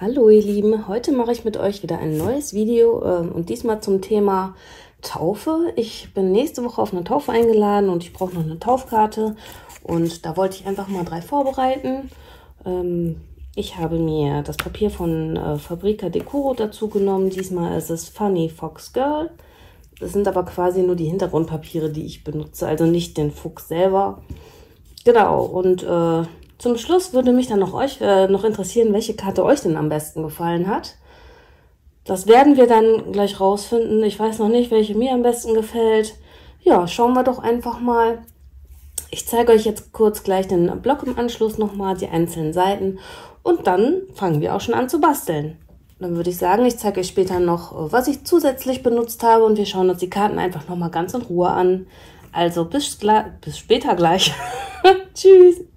Hallo ihr Lieben, heute mache ich mit euch wieder ein neues Video äh, und diesmal zum Thema Taufe. Ich bin nächste Woche auf eine Taufe eingeladen und ich brauche noch eine Taufkarte und da wollte ich einfach mal drei vorbereiten. Ähm, ich habe mir das Papier von äh, Fabrica Decoro dazu genommen. Diesmal ist es Funny Fox Girl. Das sind aber quasi nur die Hintergrundpapiere, die ich benutze, also nicht den Fuchs selber. Genau, und äh, zum Schluss würde mich dann noch euch äh, noch interessieren, welche Karte euch denn am besten gefallen hat. Das werden wir dann gleich rausfinden. Ich weiß noch nicht, welche mir am besten gefällt. Ja, schauen wir doch einfach mal. Ich zeige euch jetzt kurz gleich den Block im Anschluss nochmal, die einzelnen Seiten. Und dann fangen wir auch schon an zu basteln. Dann würde ich sagen, ich zeige euch später noch, was ich zusätzlich benutzt habe. Und wir schauen uns die Karten einfach nochmal ganz in Ruhe an. Also bis, bis später gleich. Tschüss.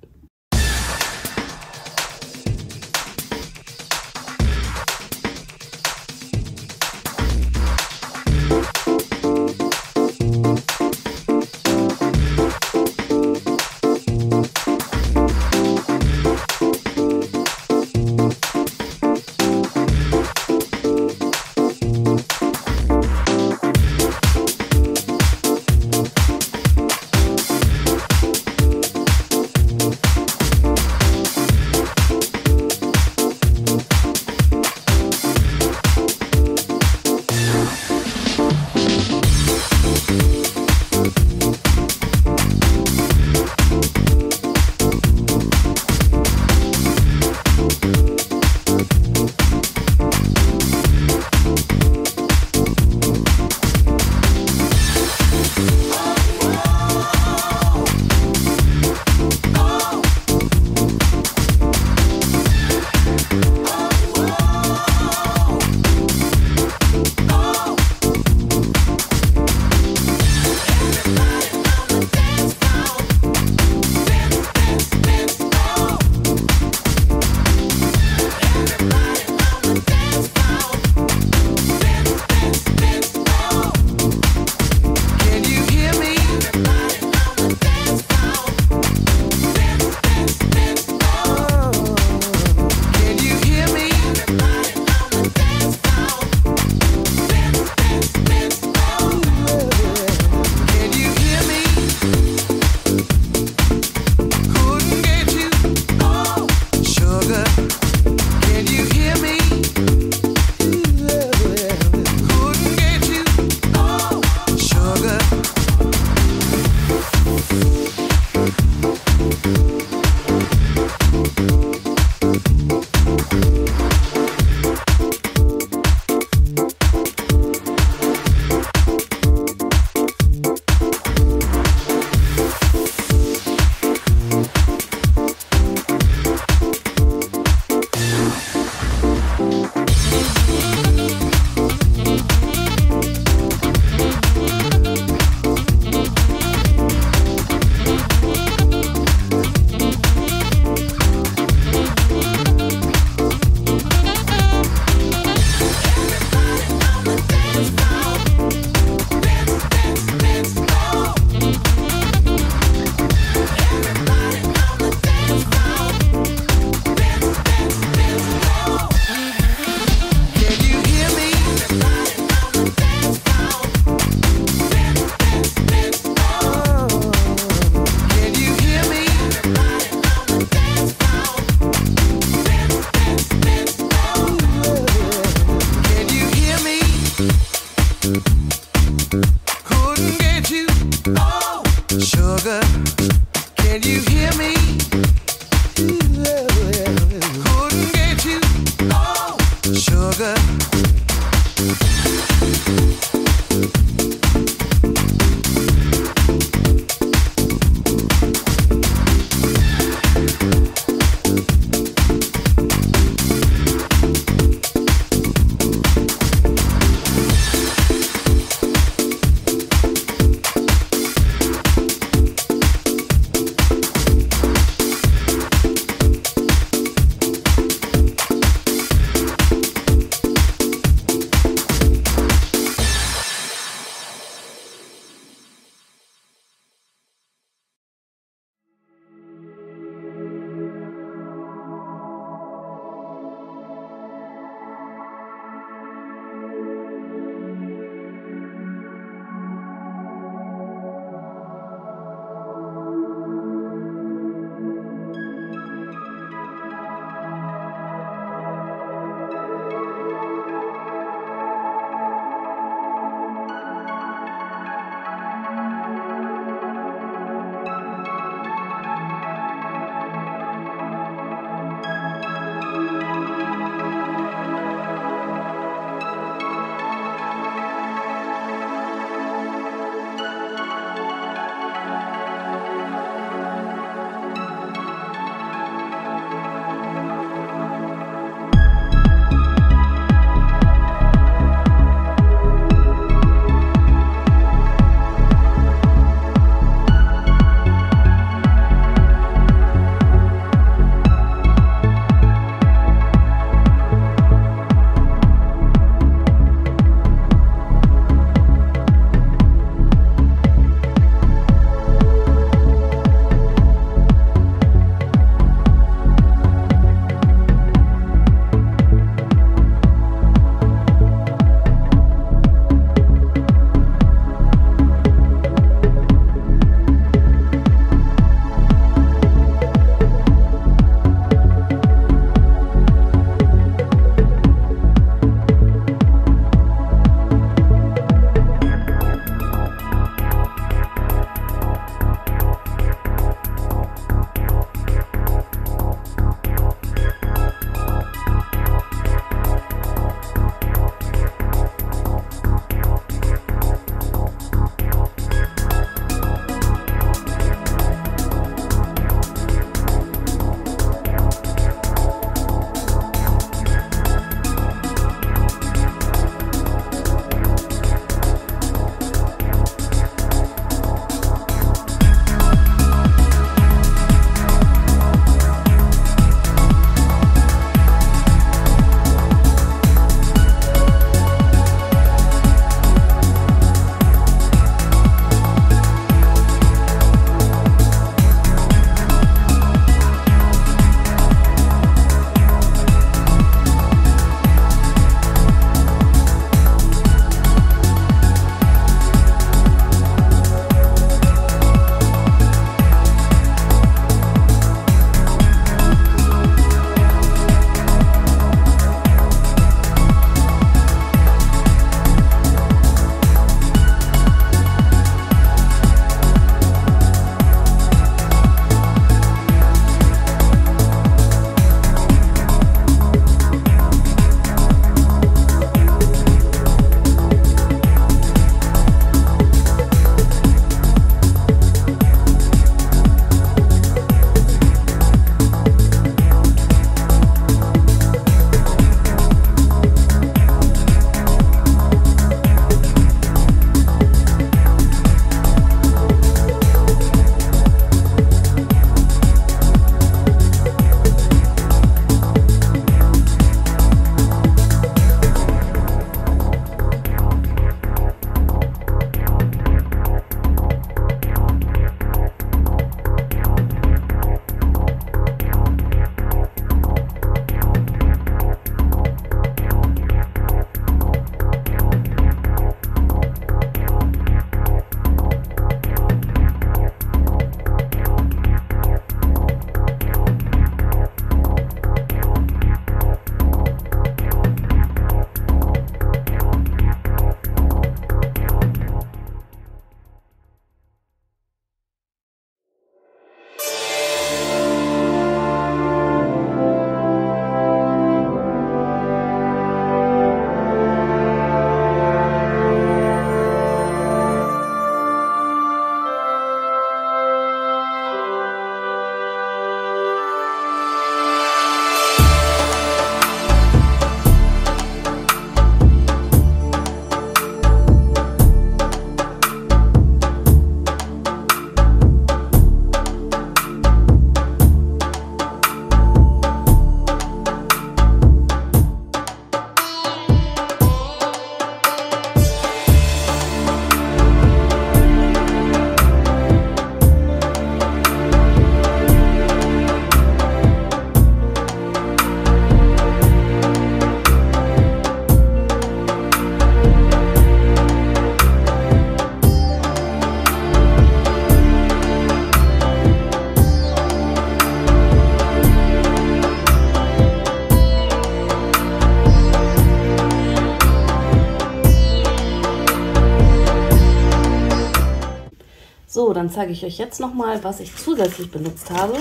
So, dann zeige ich euch jetzt nochmal, was ich zusätzlich benutzt habe.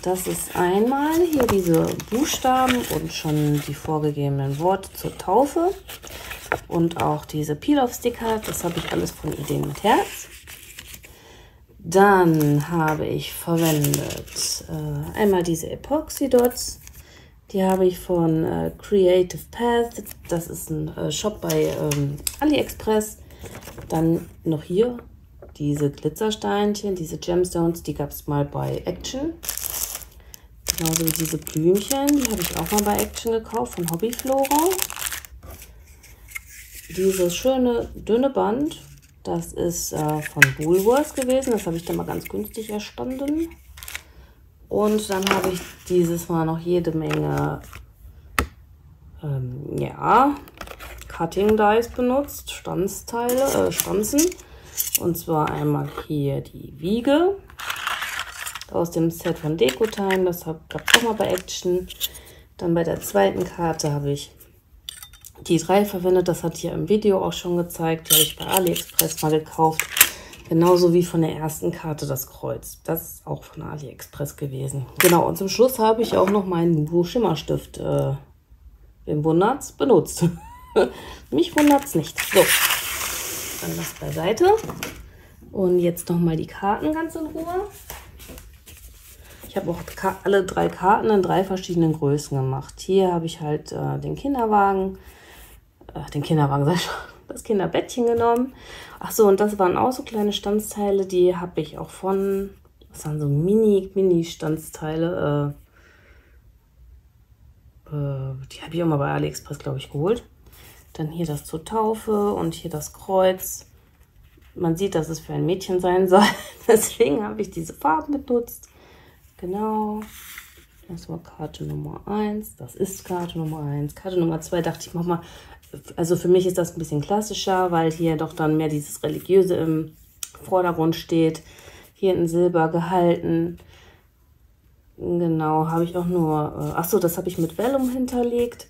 Das ist einmal hier diese Buchstaben und schon die vorgegebenen Worte zur Taufe. Und auch diese Peel-Off-Sticker, das habe ich alles von Ideen mit Herz. Dann habe ich verwendet äh, einmal diese Epoxy Dots. Die habe ich von äh, Creative Path. Das ist ein äh, Shop bei ähm, AliExpress. Dann noch hier diese Glitzersteinchen, diese Gemstones, die gab es mal bei Action. Genauso wie diese Blümchen, die habe ich auch mal bei Action gekauft von Hobbyflora. Dieses schöne dünne Band, das ist äh, von Woolworths gewesen. Das habe ich dann mal ganz günstig erstanden. Und dann habe ich dieses Mal noch jede Menge ähm, ja, Cutting Dies benutzt, Stanzteile, äh, Stanzen. Und zwar einmal hier die Wiege aus dem Set von Deco Time. Das gab es auch mal bei Action. Dann bei der zweiten Karte habe ich die drei verwendet. Das hat hier im Video auch schon gezeigt. Die habe ich bei AliExpress mal gekauft. Genauso wie von der ersten Karte das Kreuz. Das ist auch von AliExpress gewesen. Genau, und zum Schluss habe ich auch noch meinen Nuvo Schimmerstift, äh, wem wundert's, benutzt. Mich wundert's nicht. So, dann das beiseite. Und jetzt nochmal die Karten ganz in Ruhe. Ich habe auch alle drei Karten in drei verschiedenen Größen gemacht. Hier habe ich halt äh, den Kinderwagen, äh, den Kinderwagen, sag ich schon, das Kinderbettchen genommen. Ach so, und das waren auch so kleine Stanzteile, die habe ich auch von, das waren so mini, mini Stanzteile, äh, äh, die habe ich auch mal bei AliExpress, glaube ich, geholt. Dann hier das zur Taufe und hier das Kreuz. Man sieht, dass es für ein Mädchen sein soll. Deswegen habe ich diese Farben benutzt. Genau. Das war Karte Nummer 1. Das ist Karte Nummer 1. Karte Nummer 2 dachte ich, mach mal. Also für mich ist das ein bisschen klassischer, weil hier doch dann mehr dieses Religiöse im Vordergrund steht. Hier in Silber gehalten. Genau, habe ich auch nur. Äh, Achso, das habe ich mit Vellum hinterlegt.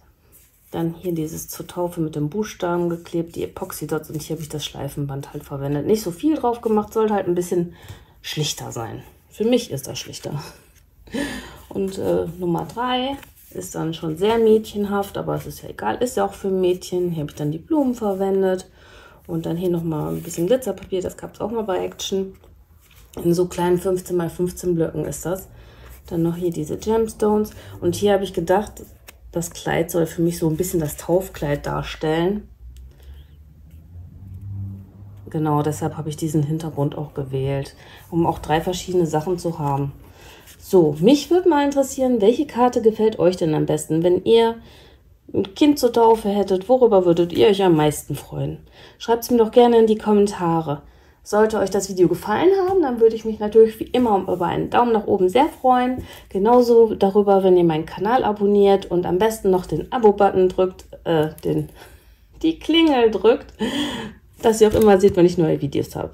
Dann hier dieses zur Taufe mit dem Buchstaben geklebt, die Epoxy-Dots und hier habe ich das Schleifenband halt verwendet. Nicht so viel drauf gemacht, sollte halt ein bisschen schlichter sein. Für mich ist das schlichter. Und äh, Nummer 3 ist dann schon sehr mädchenhaft, aber es ist ja egal, ist ja auch für Mädchen. Hier habe ich dann die Blumen verwendet und dann hier nochmal ein bisschen Glitzerpapier, das gab es auch mal bei Action. In so kleinen 15 x 15 Blöcken ist das. Dann noch hier diese Gemstones und hier habe ich gedacht, das Kleid soll für mich so ein bisschen das Taufkleid darstellen. Genau, deshalb habe ich diesen Hintergrund auch gewählt, um auch drei verschiedene Sachen zu haben. So, mich würde mal interessieren, welche Karte gefällt euch denn am besten? Wenn ihr ein Kind zur Taufe hättet, worüber würdet ihr euch am meisten freuen? Schreibt es mir doch gerne in die Kommentare. Sollte euch das Video gefallen haben, dann würde ich mich natürlich wie immer über einen Daumen nach oben sehr freuen. Genauso darüber, wenn ihr meinen Kanal abonniert und am besten noch den Abo-Button drückt, äh, den, die Klingel drückt, dass ihr auch immer seht, wenn ich neue Videos habe.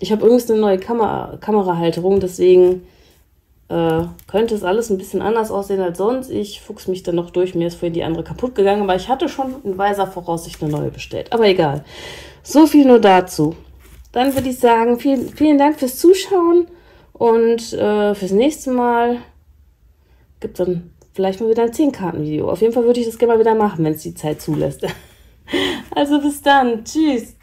Ich habe übrigens eine neue Kamera Kamerahalterung, deswegen äh, könnte es alles ein bisschen anders aussehen als sonst. Ich fuchs mich dann noch durch. Mir ist vorhin die andere kaputt gegangen, aber ich hatte schon in weiser Voraussicht eine neue bestellt. Aber egal. So viel nur dazu. Dann würde ich sagen, vielen, vielen Dank fürs Zuschauen und äh, fürs nächste Mal gibt es dann vielleicht mal wieder ein 10-Karten-Video. Auf jeden Fall würde ich das gerne mal wieder machen, wenn es die Zeit zulässt. Also bis dann. Tschüss.